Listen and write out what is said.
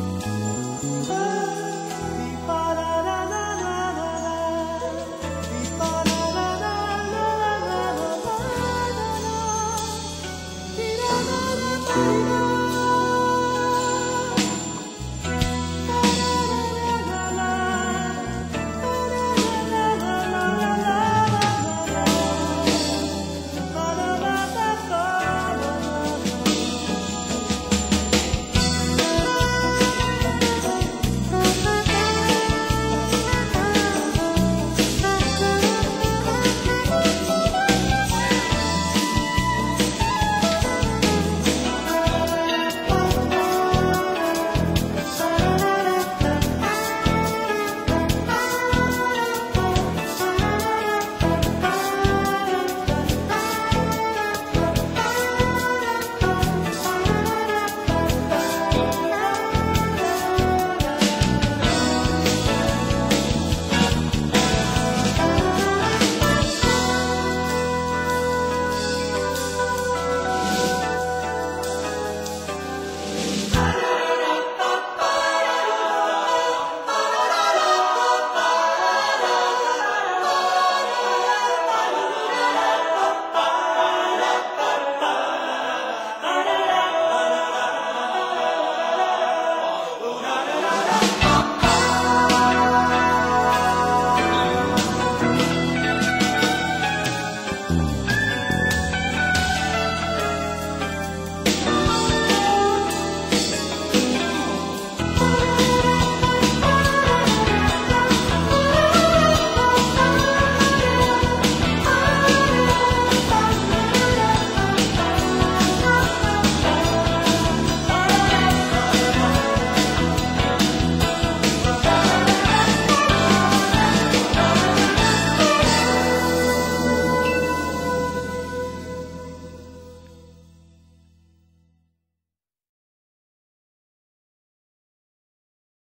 Oh.